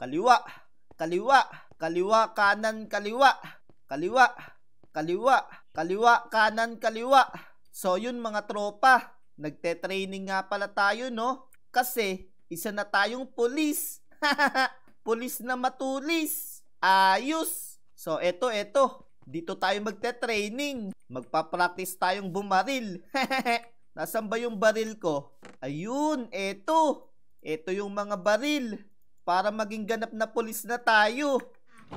kaliwa, kaliwa, kaliwa, kanan, kaliwa, kaliwa, kaliwa, kaliwa, kanan, kaliwa. So yun mga tropa, nagte-training nga pala tayo no? Kasi isa na tayong pulis. pulis na matulis. Ayos. So eto, eto. Dito tayo magte-training. Magpa-practice tayong bumaril. Nasaan ba yung baril ko? Ayun, eto. Eto yung mga baril. Para maging ganap na pulis na tayo.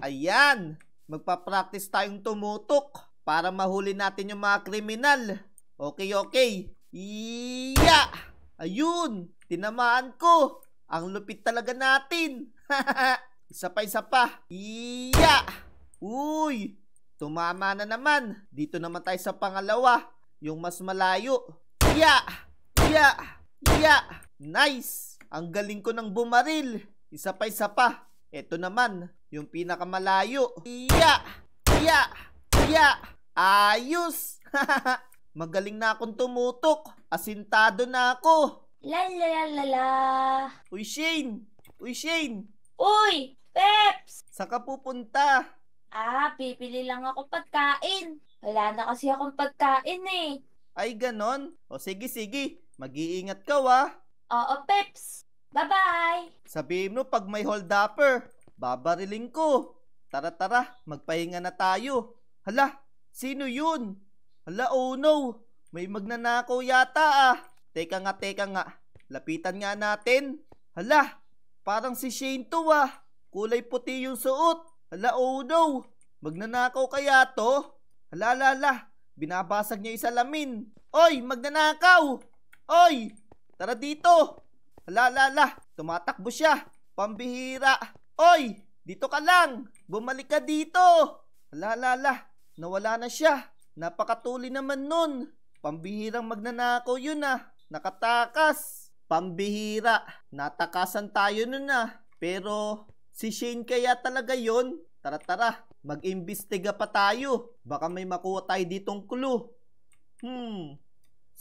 Ayan. Magpa-practice tayong tumutok. Para mahuli natin yung mga kriminal. Okay, okay. Iya! Ayun! Tinamaan ko! Ang lupit talaga natin! isa pa, isa pa. Iya! Uy! Tumama na naman. Dito naman tayo sa pangalawa. Yung mas malayo. Iya! Iya! Iya! Nice! Ang galing ko ng bumaril. Isa pa, isa pa. Ito naman, yung pinakamalayo. Iya! Iya! Iya! Ayos! Magaling na akong tumutok. Asintado na ako. La la la la la. Uy, Shane! Uy, Shane! Uy, Peps! Saan ka pupunta? Ah, pipili lang ako pagkain. Wala na kasi akong pagkain eh. Ay, ganon? O sige, sige. Mag-iingat ka, wa. Oo, Peps. Bye-bye. Sabihin mo pag may hold upper, babariling ko. Tara, tara. Magpahinga na tayo. Hala, sino yun? Hala, oh no. May magnanakaw yata ah. Teka nga, teka nga. Lapitan nga natin. Hala, parang si Shane to ah. Kulay puti yung suot. Hala, oh no. Magnanakaw kaya to? Hala, hala, hala. Binabasag niya yung salamin. Oy, magnanakaw! Oy! Tara dito! Hala, hala, hala. Tumatakbo siya. Pambihira. Oy! Dito ka lang. Bumalik ka dito. Hala, hala, hala. Nawala na siya. Napakatuli naman nun. Pambihirang magnanakaw yun ah. Nakatakas. Pambihira. Natakasan tayo nun ah. Pero si Shane kaya talaga yon. Tara tara, mag-imbestiga pa tayo. Baka may makuha tayo ditong clue. Hmm.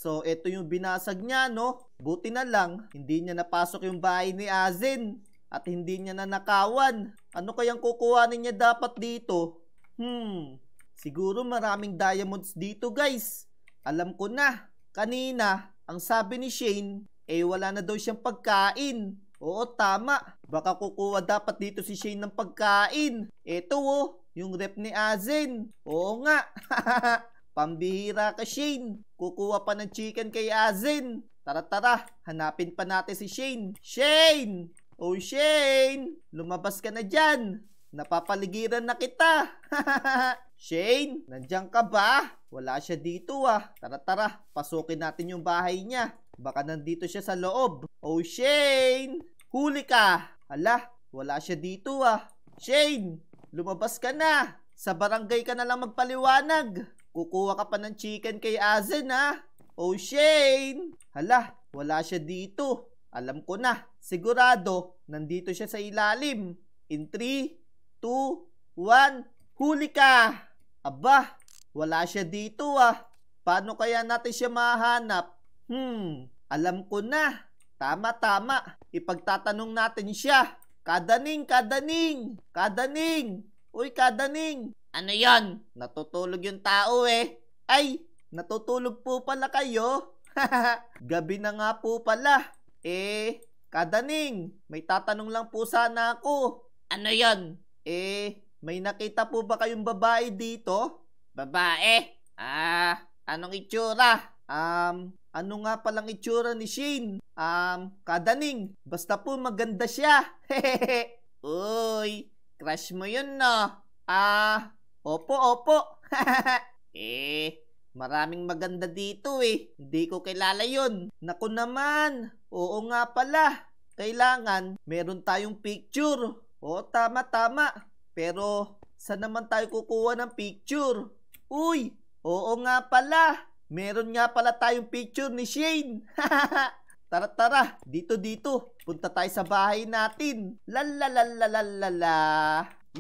So, ito yung binasag niya, no? Buti na lang, hindi niya napasok yung bahay ni Azen. At hindi niya nanakawan. Ano kayang kukuhanin niya dapat dito? Hmm. Siguro maraming diamonds dito guys. Alam ko na. Kanina, ang sabi ni Shane, eh wala na daw siyang pagkain. Oo, tama. Baka kukuha dapat dito si Shane ng pagkain. Eto oh, yung rep ni Azen. Oo nga. Pambihira ka Shane. Kukuha pa ng chicken kay Azen. Tara tara, hanapin pa natin si Shane. Shane! Oh Shane! Lumabas ka na dyan. Napapaligiran na kita. Shane, nandiyan ka ba? Wala siya dito ah. Tara tara, pasukin natin yung bahay niya. Baka nandito siya sa loob. Oh Shane! Huli ka! Hala, wala siya dito ah. Shane, lumabas ka na. Sa barangay ka na lang magpaliwanag. Kukuha ka pa ng chicken kay Azen ha. Oh Shane! Hala, wala siya dito. Alam ko na. Sigurado, nandito siya sa ilalim. In 3, 2, 1, huli ka! Aba, wala siya dito ah. Paano kaya natin siya mahanap? Hmm, alam ko na. Tama, tama. Ipagtatanong natin siya. Kadaning, kadaning, kadaning. Uy, kadaning. Ano yon? Natutulog yung tao eh. Ay, natutulog po pala kayo. Gabi na nga po pala. Eh, kadaning, may tatanong lang po sana ako. Ano yon? Eh, may nakita po ba kayong babae dito? Babae? Ah, anong itsura? Um, ano nga palang itsura ni Shane? Um, kadaning, basta po maganda siya. Uy, crush mo yun no? Ah, opo, opo. eh, maraming maganda dito eh. Hindi ko kilala yun. Naku naman, oo nga pala. Kailangan, meron tayong picture. Oo, tama, tama. Pero, saan naman tayo kukuha ng picture? Uy, oo nga pala. Meron nga pala tayong picture ni Shane. tara tara, dito dito. Punta tayo sa bahay natin. Lalalalalala.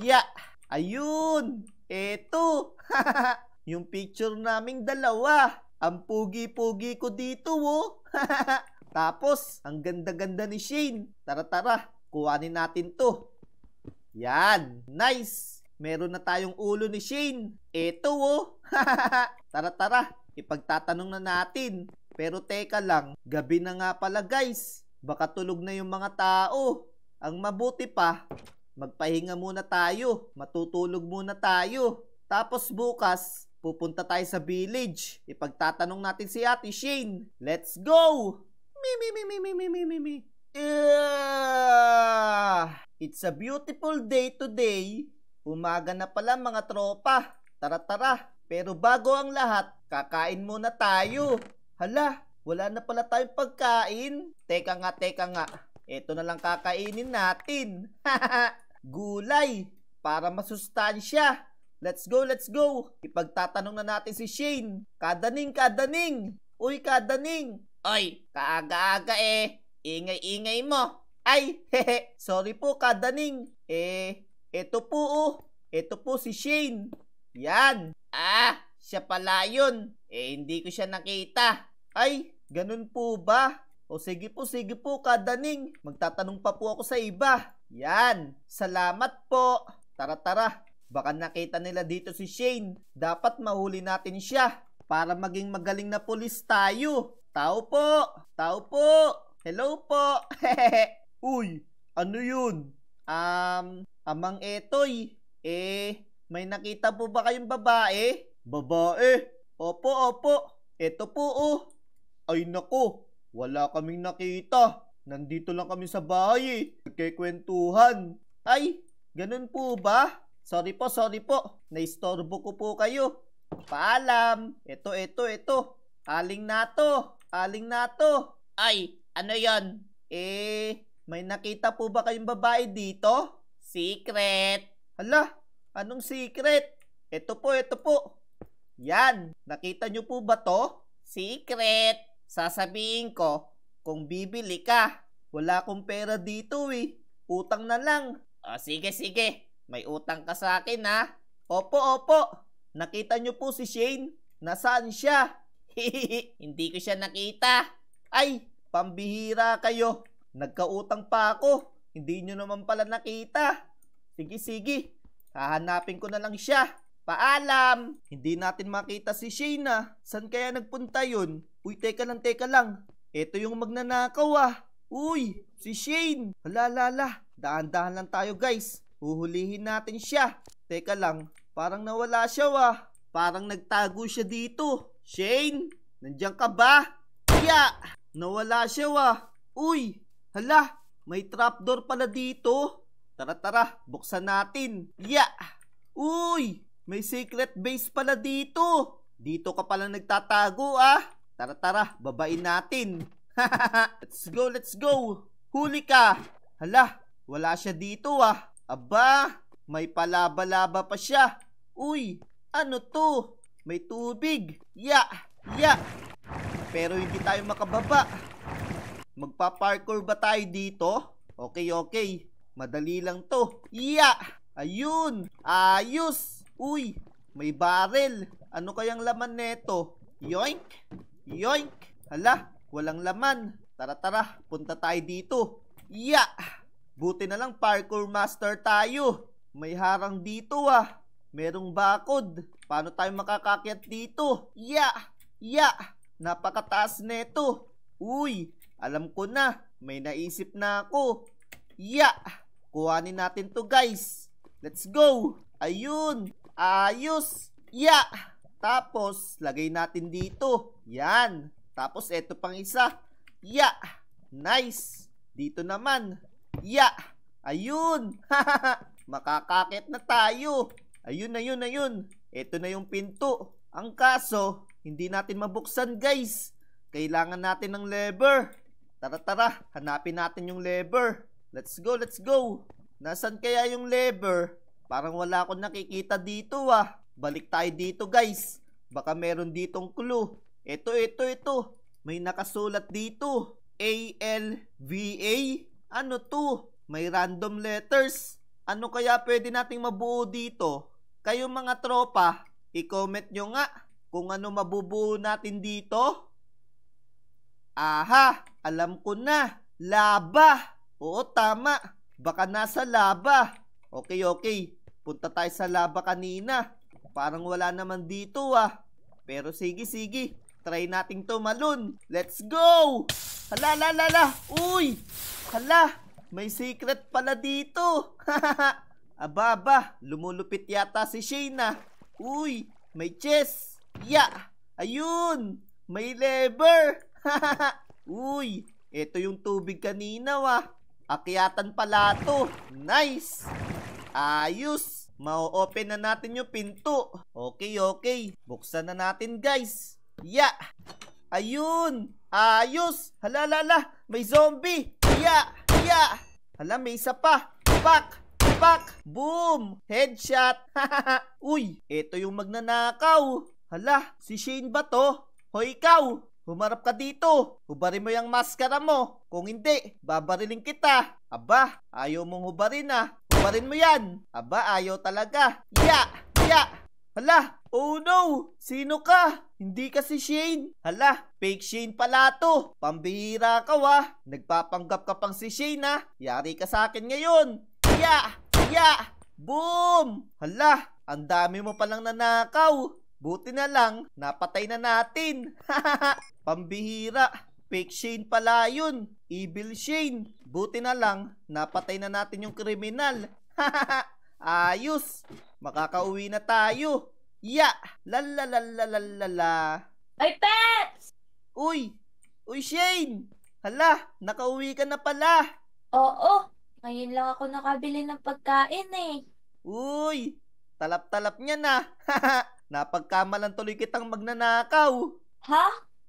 Ya, ayun. Eto. Yung picture naming dalawa. Ang pugi-pugi ko dito, oh. Tapos, ang ganda-ganda ni Shane. Tara tara, kuhanin natin to. Yan, nice. Meron na tayong ulo ni Shane. Eto oh. tara tara, ipagtatanong na natin. Pero teka lang, gabi na nga pala guys. Baka tulog na yung mga tao. Ang mabuti pa, magpahinga muna tayo. Matutulog muna tayo. Tapos bukas, pupunta tayo sa village. Ipagtatanong natin si Ate Shane. Let's go! Mi mi mi mi mi mi mi mi mi. It's a beautiful day today. Umaga na pala mga tropa. Tara tara. Pero bago ang lahat, kakain muna tayo. Hala, wala na pala tayong pagkain. Teka nga, teka nga. Ito na lang kakainin natin. Gulay. Para masustansya. Let's go, let's go. Ipagtatanong na natin si Shane. Kadaning, kadaning. Uy, kadaning. Oy, kaaga-aga eh. Ingay-ingay mo. Ay, hehe. Sorry po, kadaning. Eh, eto po oh. Eto po si Shane. Yan. Ah, siya pala yun. Eh, hindi ko siya nakita. Ay, ganun po ba? O sige po, sige po, kadaning. Magtatanong pa po ako sa iba. Yan. Salamat po. Tara, tara. Baka nakita nila dito si Shane. Dapat mahuli natin siya para maging magaling na pulis tayo. Tao po! Tao po! Hello po! Uy, ano yun? Um, amang etoy. Eh, may nakita po ba kayong babae? Babae? Opo, opo. Eto po oh. Ay nako, wala kaming nakita. Nandito lang kami sa bahay eh. Nagkikwentuhan. Ay, ganun po ba? Sorry po, sorry po. Naistorbo ko po kayo. Paalam. Ito, ito, ito. Aling na to. Aling na to. Ay, ano yon? Eh, may nakita po ba kayong babae dito? Secret. Hala, anong secret? Ito po, ito po. Yan, nakita nyo po ba to? Secret. Sasabihin ko, kung bibili ka, wala akong pera dito eh. Utang na lang. O, sige, sige. May utang ka sa akin ha. Opo, opo. Nakita nyo po si Shane. Nasaan siya? Hindi ko siya nakita. Ay, pambihira kayo. Nagkautang pa ako. Hindi nyo naman pala nakita. Sige, sige. Hahanapin ko na lang siya. Paalam! Hindi natin makita si Shane ah. San kaya nagpunta yun? Uy, teka lang, teka lang. Ito yung magnanakaw ah. Uy, si Shane. Hala, hala, Dahan-dahan lang tayo guys. Huhulihin natin siya. Teka lang, parang nawala siya wah. Parang nagtago siya dito. Shane, nandiyan ka ba? Yeah! Nawala siya wah. Uy, hala, may trapdoor pala dito. Tara tara, buksan natin. Yeah! Uy, may secret base pala dito. Dito ka pala nagtatago ah. Tara tara, babain natin. let's go, let's go. Huli ka. Hala, wala siya dito ah. Aba, may palaba-laba pa siya. Uy, ano to? May tubig. Ya, ya. Pero hindi tayo makababa. Magpa-parkour ba tayo dito? Okay, okay. Madali lang to. Ya, ayun. Ayos. Uy, may barrel. Ano kayang laman neto? Yoink. Yoink. Hala, walang laman. Tara, tara. Punta tayo dito. Ya. Buti na lang parkour master tayo. May harang dito ah. Merong bakod. Paano tayo makakakyat dito? Ya! Ya! Napakataas neto. Uy, alam ko na. May naisip na ako. Ya! Kuhanin natin to guys. Let's go. Ayun. Ayos. Ya! Tapos, lagay natin dito. Yan. Tapos, eto pang isa. Ya! Nice. Dito naman. Ya! Ayun! Makakakit na tayo. Ayun, ayun, ayun. Ito na yung pinto. Ang kaso, hindi natin mabuksan guys. Kailangan natin ng lever. Tara, tara. Hanapin natin yung lever. Let's go, let's go. Nasaan kaya yung lever? Parang wala akong nakikita dito ah. Balik tayo dito guys. Baka meron ditong clue. Ito, ito, ito. May nakasulat dito. A-L-V-A. Ano to? May random letters. Ano kaya pwede nating mabuo dito? Kayo mga tropa, i-comment nyo nga kung ano mabubuo natin dito. Aha, alam ko na. Laba. Oo, tama. Baka nasa laba. Okay, okay. Punta tayo sa laba kanina. Parang wala naman dito ah. Pero sige, sige. Try nating tumalon. Let's go! Hala, hala, hala. Uy! Hala, may secret pala dito. aba, aba. Lumulupit yata si Shayna. Uy, may chest. Ya! Ayun! May lever! Uy, ito yung tubig kanina wah. Akyatan pala to. Nice! Ayos! Mau-open na natin yung pinto. Okay, okay. Buksan na natin, guys. Ya! Ayun! Ayos! Hala, hala. May zombie! Ya! Ya! Hala, may isa pa. Pak! Pak! Boom! Headshot! Uy, ito yung magnanakaw. Hala, si Shane ba to? Hoy, ikaw! Humarap ka dito. Hubarin mo yung maskara mo. Kung hindi, babariling kita. Aba, ayaw mong hubarin ah. Hubarin mo yan. Aba, ayaw talaga. Ya! Ya! Hala! Oh no! Sino ka? Hindi ka si Shane. Hala, fake Shane pala to. Pambihira ka wa. Nagpapanggap ka pang si Shane ha. Yari ka sa akin ngayon. Ya! Ya! Boom! Hala, ang dami mo palang nanakaw. Buti na lang, napatay na natin. Pambihira. Fake Shane pala yun. Evil Shane. Buti na lang, napatay na natin yung kriminal. Ayos. Makakauwi na tayo. Ya! Lalalalalala. Ay, Pets! Uy! Uy, Shane! Hala, nakauwi ka na pala. Oo, ngayon lang ako nakabili ng pagkain eh. Uy! Talap-talap niya na. Napagkamalan tuloy kitang magnanakaw. Ha?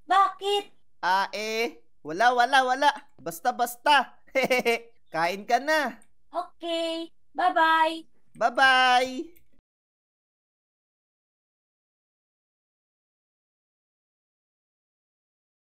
Bakit? Ah, eh. Wala, wala, wala. Basta-basta. Kain ka na. Okay, bye-bye. Bye-bye.